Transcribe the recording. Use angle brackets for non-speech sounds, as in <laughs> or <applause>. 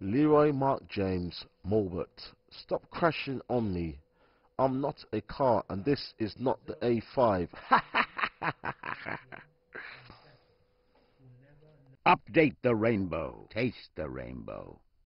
Leroy Mark James Mabert. Stop crashing on me. I'm not a car and this is not the A5. <laughs> Update the rainbow. Taste the rainbow.